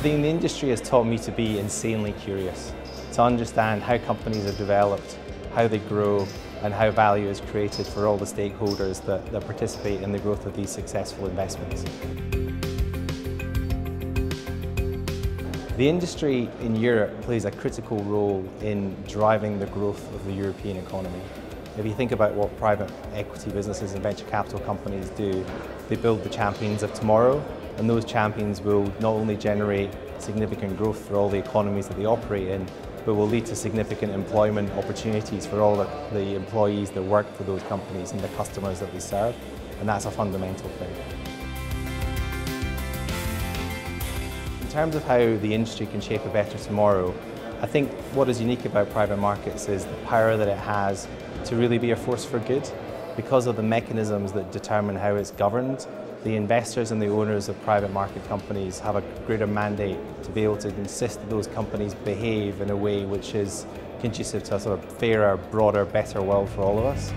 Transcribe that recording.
The industry has taught me to be insanely curious, to understand how companies are developed, how they grow, and how value is created for all the stakeholders that, that participate in the growth of these successful investments. The industry in Europe plays a critical role in driving the growth of the European economy. If you think about what private equity businesses and venture capital companies do, they build the champions of tomorrow and those champions will not only generate significant growth for all the economies that they operate in, but will lead to significant employment opportunities for all the, the employees that work for those companies and the customers that they serve, and that's a fundamental thing. In terms of how the industry can shape a better tomorrow, I think what is unique about private markets is the power that it has to really be a force for good because of the mechanisms that determine how it's governed the investors and the owners of private market companies have a greater mandate to be able to insist that those companies behave in a way which is conducive to a sort of fairer, broader, better world for all of us.